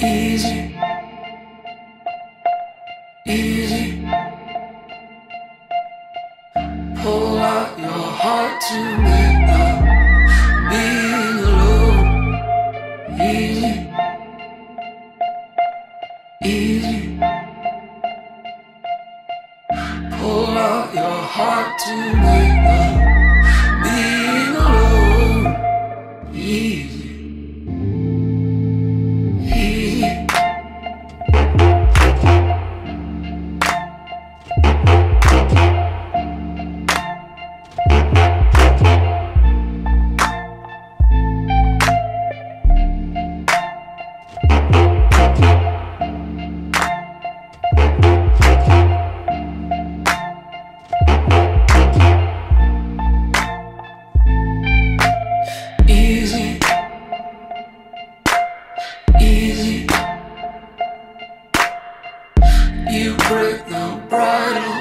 Easy. Easy. Pull out your heart to me alone. Easy. Easy. Pull out your heart to me. Break the bridle